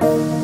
Bye.